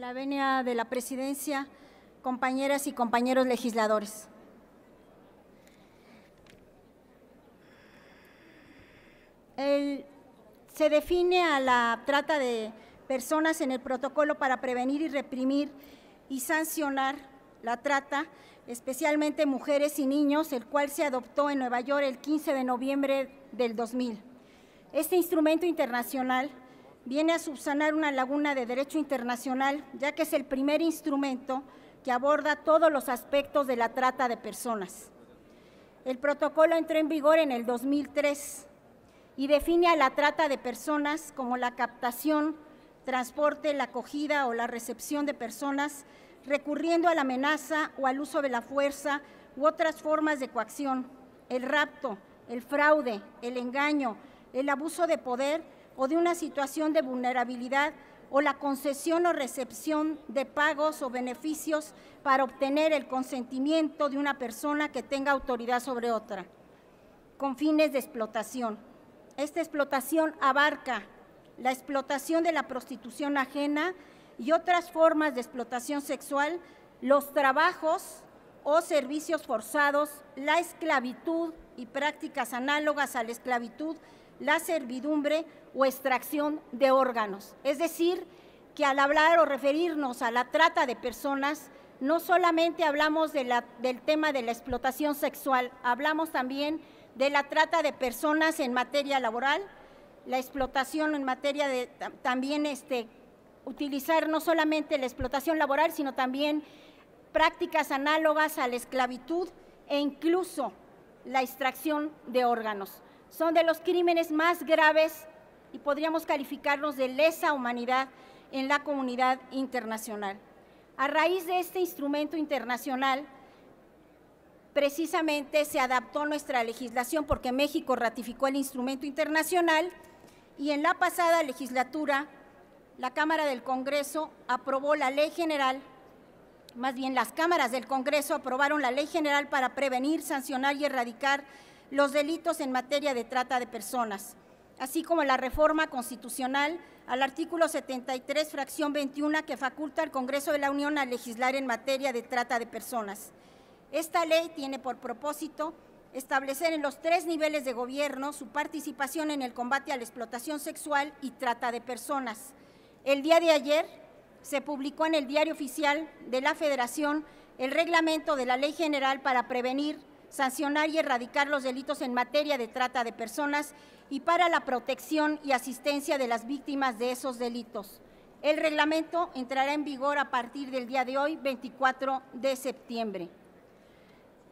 la venia de la presidencia, compañeras y compañeros legisladores. se define a la trata de personas en el protocolo para prevenir y reprimir y sancionar la trata, especialmente mujeres y niños, el cual se adoptó en Nueva York el 15 de noviembre del 2000. Este instrumento internacional viene a subsanar una laguna de derecho internacional, ya que es el primer instrumento que aborda todos los aspectos de la trata de personas. El protocolo entró en vigor en el 2003 y define a la trata de personas como la captación, transporte, la acogida o la recepción de personas recurriendo a la amenaza o al uso de la fuerza u otras formas de coacción, el rapto, el fraude, el engaño, el abuso de poder o de una situación de vulnerabilidad o la concesión o recepción de pagos o beneficios para obtener el consentimiento de una persona que tenga autoridad sobre otra, con fines de explotación. Esta explotación abarca la explotación de la prostitución ajena y otras formas de explotación sexual, los trabajos o servicios forzados, la esclavitud y prácticas análogas a la esclavitud, la servidumbre o extracción de órganos. Es decir, que al hablar o referirnos a la trata de personas, no solamente hablamos del tema de la explotación sexual, hablamos también de la trata de personas en materia laboral, la explotación en materia de también este, utilizar no solamente la explotación laboral, sino también prácticas análogas a la esclavitud e incluso la extracción de órganos. Son de los crímenes más graves y podríamos calificarlos de lesa humanidad en la comunidad internacional. A raíz de este instrumento internacional, precisamente se adaptó nuestra legislación porque México ratificó el instrumento internacional y en la pasada legislatura la Cámara del Congreso aprobó la ley general, más bien las cámaras del Congreso aprobaron la ley general para prevenir, sancionar y erradicar los delitos en materia de trata de personas, así como la reforma constitucional al artículo 73, fracción 21, que faculta al Congreso de la Unión a legislar en materia de trata de personas. Esta ley tiene por propósito establecer en los tres niveles de gobierno su participación en el combate a la explotación sexual y trata de personas, el día de ayer se publicó en el Diario Oficial de la Federación el reglamento de la Ley General para prevenir, sancionar y erradicar los delitos en materia de trata de personas y para la protección y asistencia de las víctimas de esos delitos. El reglamento entrará en vigor a partir del día de hoy, 24 de septiembre.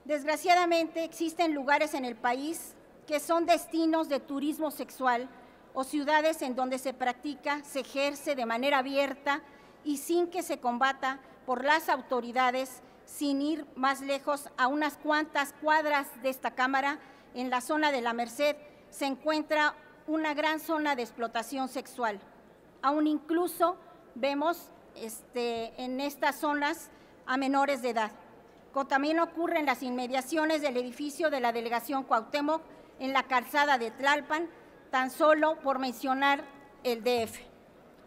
Desgraciadamente existen lugares en el país que son destinos de turismo sexual o ciudades en donde se practica, se ejerce de manera abierta y sin que se combata por las autoridades, sin ir más lejos, a unas cuantas cuadras de esta Cámara, en la zona de la Merced, se encuentra una gran zona de explotación sexual. Aún incluso vemos este, en estas zonas a menores de edad. También ocurre en las inmediaciones del edificio de la delegación Cuauhtémoc, en la calzada de Tlalpan, tan solo por mencionar el DF.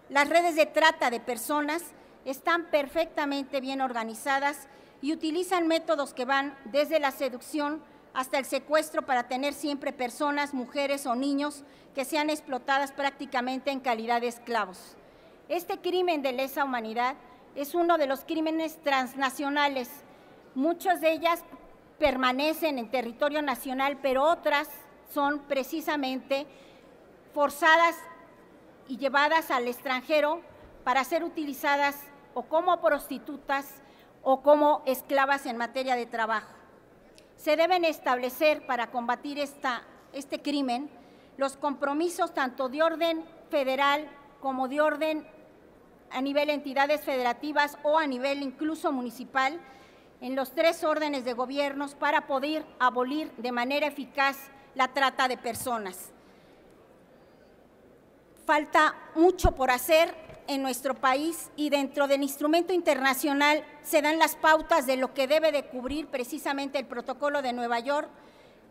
Las redes de trata de personas están perfectamente bien organizadas y utilizan métodos que van desde la seducción hasta el secuestro para tener siempre personas, mujeres o niños que sean explotadas prácticamente en calidad de esclavos. Este crimen de lesa humanidad es uno de los crímenes transnacionales. Muchas de ellas permanecen en territorio nacional, pero otras son precisamente forzadas y llevadas al extranjero para ser utilizadas o como prostitutas o como esclavas en materia de trabajo. Se deben establecer para combatir este crimen los compromisos tanto de orden federal como de orden a nivel entidades federativas o a nivel incluso municipal en los tres órdenes de gobiernos para poder abolir de manera eficaz la trata de personas. Falta mucho por hacer en nuestro país y dentro del instrumento internacional se dan las pautas de lo que debe de cubrir precisamente el protocolo de Nueva York,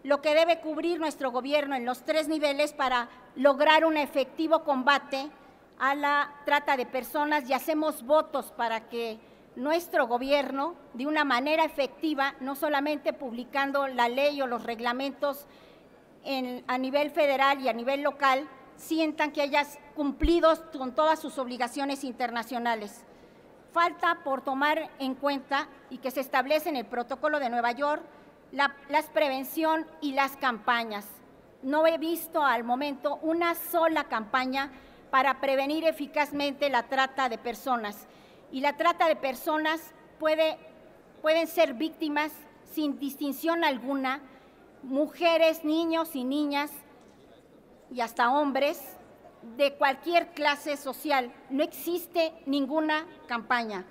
lo que debe cubrir nuestro gobierno en los tres niveles para lograr un efectivo combate a la trata de personas y hacemos votos para que nuestro gobierno, de una manera efectiva, no solamente publicando la ley o los reglamentos a nivel federal y a nivel local, sientan que hayas cumplido con todas sus obligaciones internacionales. Falta por tomar en cuenta y que se establece en el protocolo de Nueva York la prevención y las campañas. No he visto al momento una sola campaña para prevenir eficazmente la trata de personas. Y la trata de personas puede, pueden ser víctimas sin distinción alguna, mujeres, niños y niñas, y hasta hombres, de cualquier clase social. No existe ninguna campaña.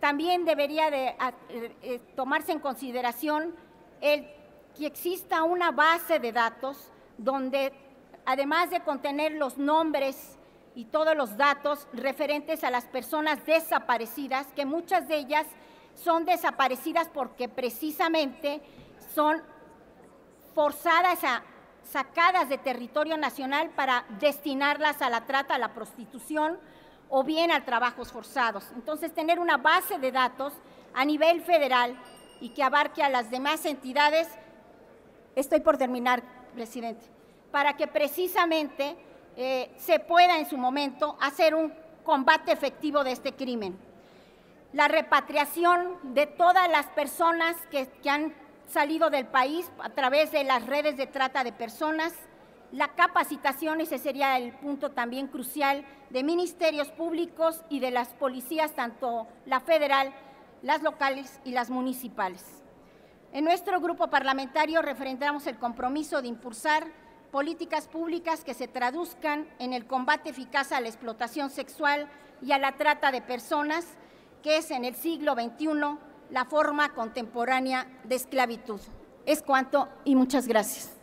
También debería de eh, tomarse en consideración el que exista una base de datos donde, además de contener los nombres y todos los datos referentes a las personas desaparecidas, que muchas de ellas son desaparecidas porque precisamente son forzadas a sacadas de territorio nacional para destinarlas a la trata, a la prostitución o bien a trabajos forzados. Entonces, tener una base de datos a nivel federal y que abarque a las demás entidades, estoy por terminar, presidente, para que precisamente eh, se pueda en su momento hacer un combate efectivo de este crimen. La repatriación de todas las personas que, que han salido del país a través de las redes de trata de personas, la capacitación, ese sería el punto también crucial, de ministerios públicos y de las policías, tanto la federal, las locales y las municipales. En nuestro grupo parlamentario referendamos el compromiso de impulsar políticas públicas que se traduzcan en el combate eficaz a la explotación sexual y a la trata de personas, que es en el siglo XXI la forma contemporánea de esclavitud. Es cuanto y muchas gracias.